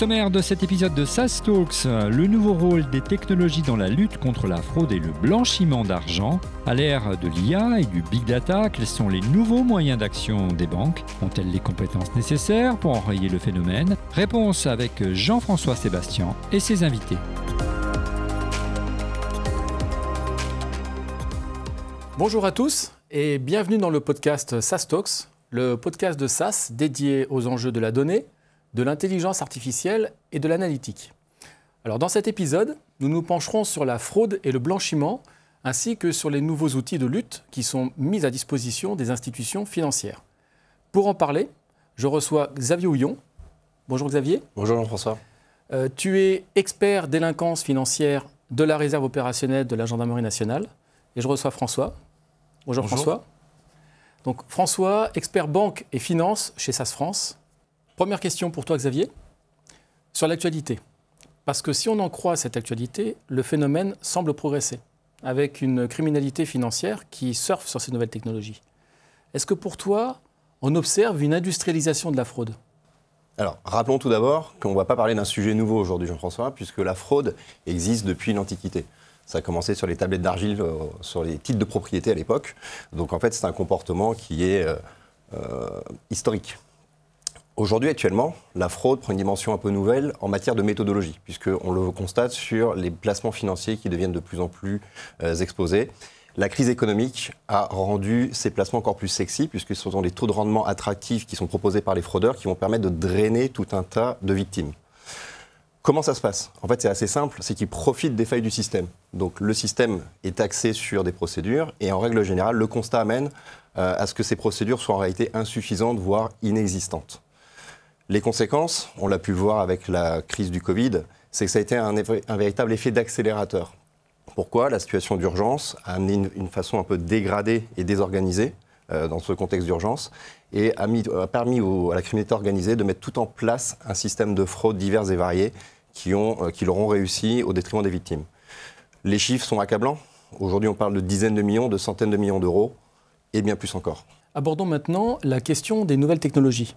sommaire de cet épisode de SAS Talks, le nouveau rôle des technologies dans la lutte contre la fraude et le blanchiment d'argent. À l'ère de l'IA et du big data, quels sont les nouveaux moyens d'action des banques? Ont-elles les compétences nécessaires pour enrayer le phénomène? Réponse avec Jean-François Sébastien et ses invités. Bonjour à tous et bienvenue dans le podcast SAS Talks, le podcast de SAS dédié aux enjeux de la donnée, de l'intelligence artificielle et de l'analytique. Alors dans cet épisode, nous nous pencherons sur la fraude et le blanchiment, ainsi que sur les nouveaux outils de lutte qui sont mis à disposition des institutions financières. Pour en parler, je reçois Xavier Houillon. Bonjour Xavier. Bonjour Jean-François. Euh, tu es expert délinquance financière de la réserve opérationnelle de la gendarmerie nationale. Et je reçois François. Bonjour, Bonjour. François. Donc François, expert banque et finance chez SAS France. Première question pour toi Xavier, sur l'actualité. Parce que si on en croit cette actualité, le phénomène semble progresser, avec une criminalité financière qui surfe sur ces nouvelles technologies. Est-ce que pour toi, on observe une industrialisation de la fraude? Alors, rappelons tout d'abord qu'on ne va pas parler d'un sujet nouveau aujourd'hui, Jean-François, puisque la fraude existe depuis l'Antiquité. Ça a commencé sur les tablettes d'argile, euh, sur les titres de propriété à l'époque. Donc, en fait, c'est un comportement qui est euh, euh, historique. Aujourd'hui, actuellement, la fraude prend une dimension un peu nouvelle en matière de méthodologie, puisqu'on le constate sur les placements financiers qui deviennent de plus en plus euh, exposés. La crise économique a rendu ces placements encore plus sexy, puisque ce sont des taux de rendement attractifs qui sont proposés par les fraudeurs qui vont permettre de drainer tout un tas de victimes. Comment ça se passe? En fait, c'est assez simple, c'est qu'ils profitent des failles du système. Donc le système est axé sur des procédures et en règle générale, le constat amène euh, à ce que ces procédures soient en réalité insuffisantes, voire inexistantes. Les conséquences, on l'a pu voir avec la crise du Covid, c'est que ça a été un, véritable effet d'accélérateur. Pourquoi? La situation d'urgence a amené une, façon un peu dégradée et désorganisée euh, dans ce contexte d'urgence et a, mis, a permis à la criminalité organisée de mettre tout en place un système de fraudes divers et variés qui, euh, qui leur ont réussi au détriment des victimes. Les chiffres sont accablants. Aujourd'hui, on parle de dizaines de millions, de centaines de millions d'euros et bien plus encore. Abordons maintenant la question des nouvelles technologies.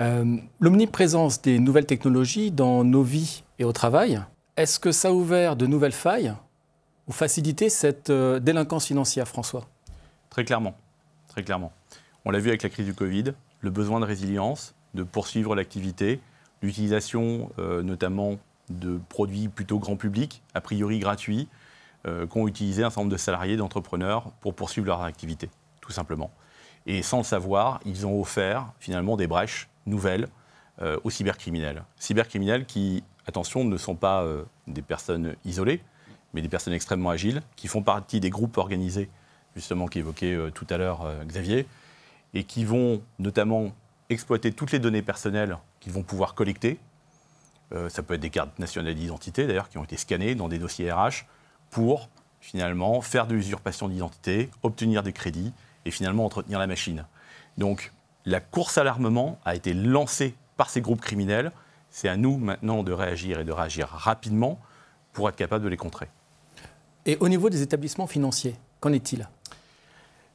Euh, L'omniprésence des nouvelles technologies dans nos vies et au travail, est-ce que ça a ouvert de nouvelles failles ou facilité cette euh, délinquance financière, François? Très clairement, très clairement. On l'a vu avec la crise du Covid, le besoin de résilience, de poursuivre l'activité, l'utilisation euh, notamment de produits plutôt grand public, a priori gratuits, qu'ont utilisé un certain nombre de salariés, d'entrepreneurs pour poursuivre leur activité, tout simplement. Et sans le savoir, ils ont offert finalement des brèches nouvelles euh, aux cybercriminels. Cybercriminels qui, attention, ne sont pas euh, des personnes isolées, mais des personnes extrêmement agiles, qui font partie des groupes organisés, justement, qu'évoquait euh, tout à l'heure Xavier, et qui vont notamment exploiter toutes les données personnelles qu'ils vont pouvoir collecter. Ça peut être des cartes nationales d'identité, d'ailleurs, qui ont été scannées dans des dossiers RH, pour finalement faire de l'usurpation d'identité, obtenir des crédits et finalement entretenir la machine. Donc la course à l'armement a été lancée par ces groupes criminels. C'est à nous maintenant de réagir et de réagir rapidement pour être capable de les contrer. Et au niveau des établissements financiers, qu'en est-il?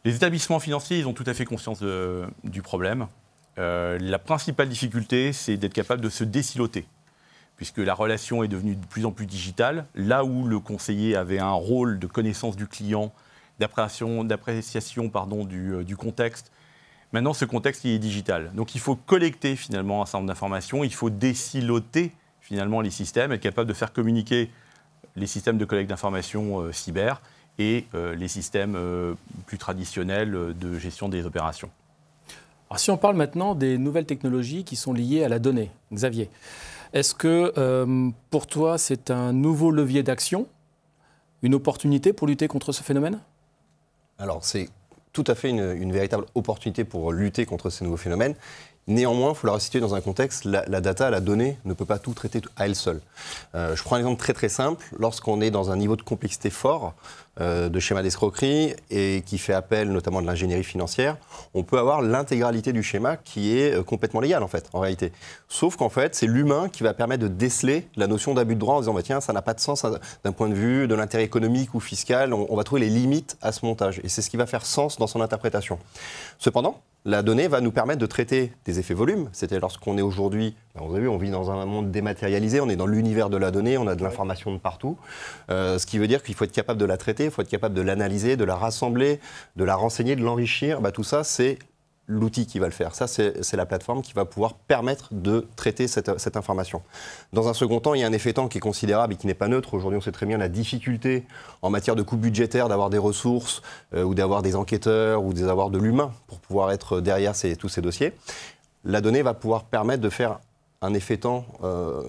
Les établissements financiers, ils ont tout à fait conscience de- du problème. Euh, la principale difficulté, c'est d'être capable de se désiloter, puisque la relation est devenue de plus en plus digitale. Là où le conseiller avait un rôle de connaissance du client, d'appréciation, du, euh, du contexte, maintenant ce contexte il est digital. Donc il faut collecter finalement un certain nombre d'informations, il faut désiloter finalement les systèmes, être capable de faire communiquer les systèmes de collecte d'informations euh, cyber et euh, les systèmes euh, plus traditionnels de gestion des opérations. Alors, si on parle maintenant des nouvelles technologies qui sont liées à la donnée, Xavier, est-ce que euh, pour toi c'est un nouveau levier d'action, une opportunité pour lutter contre ce phénomène? Alors, c'est tout à fait une, véritable opportunité pour lutter contre ces nouveaux phénomènes. Néanmoins, il faut la resituer dans un contexte, la, data, la donnée ne peut pas tout traiter à elle seule. Euh, je prends un exemple très très simple. Lorsqu'on est dans un niveau de complexité fort euh, de schéma d'escroquerie et qui fait appel notamment de l'ingénierie financière, on peut avoir l'intégralité du schéma qui est euh, complètement légal en fait, en réalité. Sauf qu'en fait, c'est l'humain qui va permettre de déceler la notion d'abus de droit en disant bah, tiens, ça n'a pas de sens hein, d'un point de vue de l'intérêt économique ou fiscal. On va trouver les limites à ce montage et c'est ce qui va faire sens dans son interprétation. Cependant, la donnée va nous permettre de traiter des effets volumes. C'était lorsqu'on est aujourd'hui, ben, vous avez vu, on vit dans un monde dématérialisé, on est dans l'univers de la donnée, on a de l'information de partout. Euh, ce qui veut dire qu'il faut être capable de la traiter, il faut être capable de l'analyser, de la rassembler, de la renseigner, de l'enrichir. Ben, tout ça, c'est l'outil qui va le faire. Ça, c'est la plateforme qui va pouvoir permettre de traiter cette, information. Dans un second temps, il y a un effet temps qui est considérable et qui n'est pas neutre. Aujourd'hui, on sait très bien la difficulté en matière de coûts budgétaires d'avoir des ressources euh, ou d'avoir des enquêteurs ou d'avoir de l'humain pour pouvoir être derrière tous ces dossiers. La donnée va pouvoir permettre de faire un effet temps euh,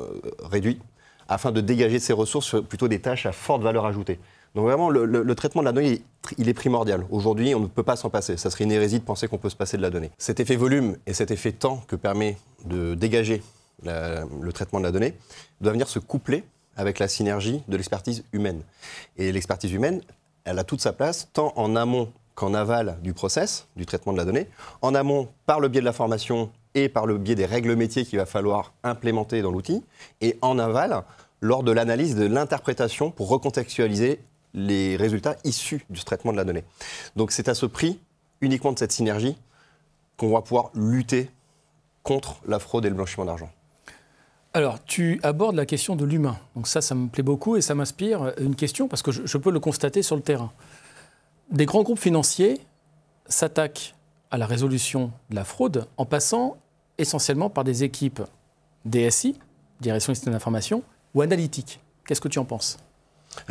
réduit afin de dégager ces ressources plutôt des tâches à forte valeur ajoutée. Donc vraiment, le, traitement de la donnée, il est primordial. Aujourd'hui, on ne peut pas s'en passer. Ça serait une hérésie de penser qu'on peut se passer de la donnée. Cet effet volume et cet effet temps que permet de dégager le traitement de la donnée doit venir se coupler avec la synergie de l'expertise humaine. Et l'expertise humaine, elle a toute sa place, tant en amont qu'en aval du process, du traitement de la donnée. En amont, par le biais de la formation et par le biais des règles métiers qu'il va falloir implémenter dans l'outil. Et en aval, lors de l'analyse de l'interprétation pour recontextualiser les résultats issus du traitement de la donnée. Donc c'est à ce prix, uniquement de cette synergie, qu'on va pouvoir lutter contre la fraude et le blanchiment d'argent. Alors, tu abordes la question de l'humain. Donc ça, ça me plaît beaucoup et ça m'inspire une question parce que je, peux le constater sur le terrain. Des grands groupes financiers s'attaquent à la résolution de la fraude en passant essentiellement par des équipes DSI, Direction des systèmes d'information, ou analytiques. Qu'est-ce que tu en penses?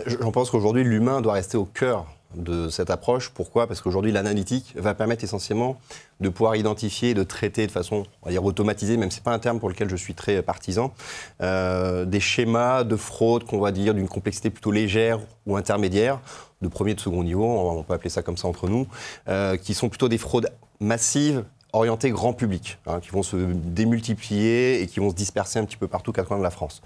J'en pense qu'aujourd'hui, l'humain doit rester au cœur de cette approche. Pourquoi? Parce qu'aujourd'hui, l'analytique va permettre essentiellement de pouvoir identifier, de traiter de façon, on va dire, automatisée, même si ce n'est pas un terme pour lequel je suis très partisan, euh, des schémas de fraude qu'on va dire d'une complexité plutôt légère ou intermédiaire, de premier et de second niveau, on peut appeler ça comme ça entre nous, euh, qui sont plutôt des fraudes massives orientées grand public, hein, qui vont se démultiplier et qui vaux se disperser un petit peu partout, quatre coins de la France.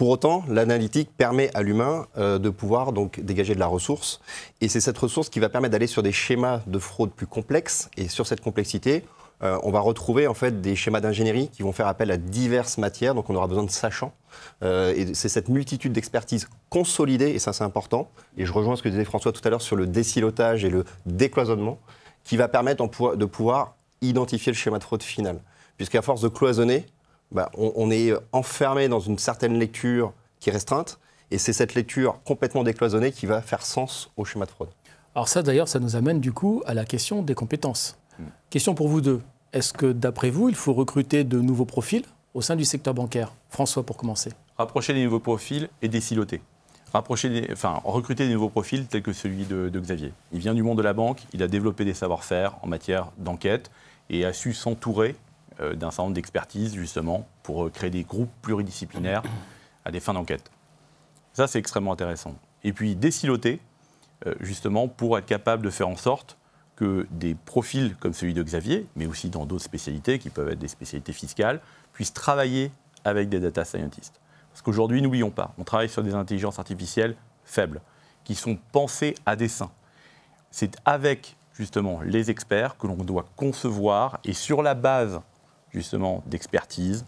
Pour autant, l'analytique permet à l'humain euh, de pouvoir donc dégager de la ressource. Et c'est cette ressource qui va permettre d'aller sur des schémas de fraude plus complexes. Et sur cette complexité, euh, on va retrouver en fait des schémas d'ingénierie qui vont faire appel à diverses matières. Donc on aura besoin de sachants. Euh, et c'est cette multitude d'expertise consolidée, et ça c'est important. Et je rejoins ce que disait François tout à l'heure sur le décilotage et le décloisonnement, qui va permettre de pouvoir identifier le schéma de fraude final. Puisqu'à force de cloisonner, bah, on, est enfermé dans une certaine lecture qui est restreinte, et c'est cette lecture complètement décloisonnée qui va faire sens au schéma de fraude. Alors ça d'ailleurs, ça nous amène du coup à la question des compétences. Hmm. Question pour vous deux. Est-ce que d'après vous, il faut recruter de nouveaux profils au sein du secteur bancaire? François, pour commencer. Rapprocher des nouveaux profils et désiloter. Rapprocher enfin, recruter des nouveaux profils tels que celui de, de Xavier. Il vient du monde de la banque, il a développé des savoir-faire en matière d'enquête et a su s'entourer d'un certain nombre d'expertises, justement, pour euh, créer des groupes pluridisciplinaires à des fins d'enquête. Ça, c'est extrêmement intéressant. Et puis, désiloter, euh, justement, pour être capable de faire en sorte que des profils comme celui de Xavier, mais aussi dans d'autres spécialités, qui peuvent être des spécialités fiscales, puissent travailler avec des data scientists. Parce qu'aujourd'hui, n'oublions pas, on travaille sur des intelligences artificielles faibles, qui sont pensées à dessein. C'est avec justement les experts que l'on doit concevoir et sur la base justement d'expertise,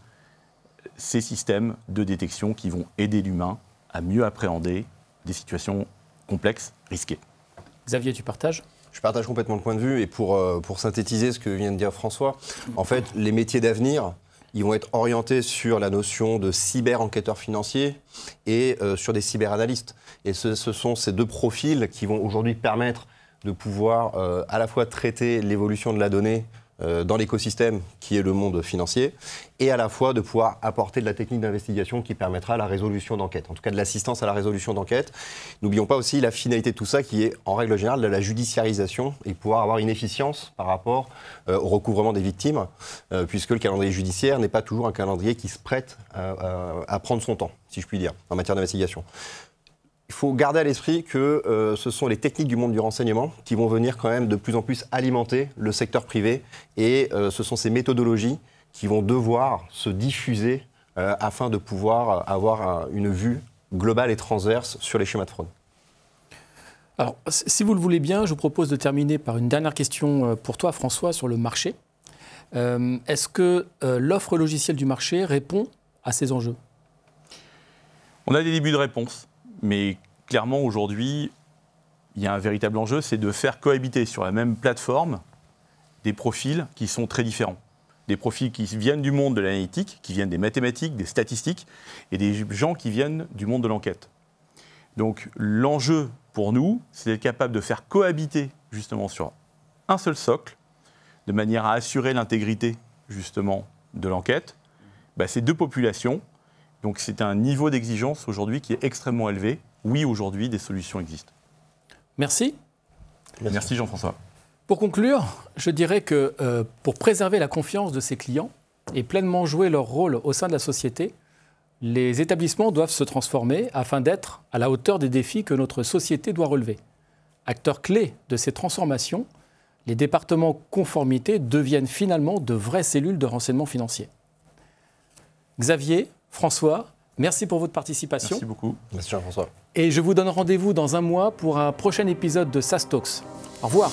ces systèmes de détection qui vont aider l'humain à mieux appréhender des situations complexes, risquées. Xavier, tu partages? Je partage complètement le point de vue et pour, euh, pour synthétiser ce que vient de dire François, en fait, les métiers d'avenir, ils vont être orientés sur la notion de cyber-enquêteur financier et euh, sur des cyber-analystes. Et ce, sont ces deux profils qui vont aujourd'hui permettre de pouvoir euh, à la fois traiter l'évolution de la donnée euh, dans l'écosystème qui est le monde financier, et à la fois de pouvoir apporter de la technique d'investigation qui permettra la résolution d'enquête, en tout cas de l'assistance à la résolution d'enquête. N'oublions pas aussi la finalité de tout ça qui est en règle générale la judiciarisation et pouvoir avoir une efficience par rapport euh, au recouvrement des victimes, euh, puisque le calendrier judiciaire n'est pas toujours un calendrier qui se prête à prendre son temps, si je puis dire, en matière d'investigation il faut garder à l'esprit que euh, ce sont les techniques du monde du renseignement qui vont venir quand même de plus en plus alimenter le secteur privé et euh, ce sont ces méthodologies qui vont devoir se diffuser euh, afin de pouvoir avoir une vue globale et transverse sur les schémas de fraude. Alors, si vous le voulez bien, je vous propose de terminer par une dernière question pour toi, François, sur le marché. Est-ce que l'offre logicielle du marché répond à ces enjeux? On a des débuts de réponse. Mais clairement, aujourd'hui, il y a un véritable enjeu, c'est de faire cohabiter sur la même plateforme des profils qui sont très différents. Des profils qui viennent du monde de l'analytique, qui viennent des mathématiques, des statistiques, et des gens qui viennent du monde de l'enquête. Donc l'enjeu pour nous, c'est d'être capable de faire cohabiter justement sur un seul socle, de manière à assurer l'intégrité justement de l'enquête, bah, ces deux populations. Donc c'est un niveau d'exigence aujourd'hui qui est extrêmement élevé. Oui, aujourd'hui, des solutions existent. Merci. Merci, Jean-François. Pour conclure, je dirais que euh, pour préserver la confiance de ses clients et pleinement jouer leur rôle au sein de la société, les établissements doivent se transformer afin d'être à la hauteur des défis que notre société doit relever. Acteurs clés de ces transformations, les départements conformité deviennent finalement de vraies cellules de renseignement financier. Xavier, François, merci pour votre participation. Merci beaucoup. Merci Jean-François. Et je vous donne rendez-vous dans un mois pour un prochain épisode de SaaS Talks. Au revoir.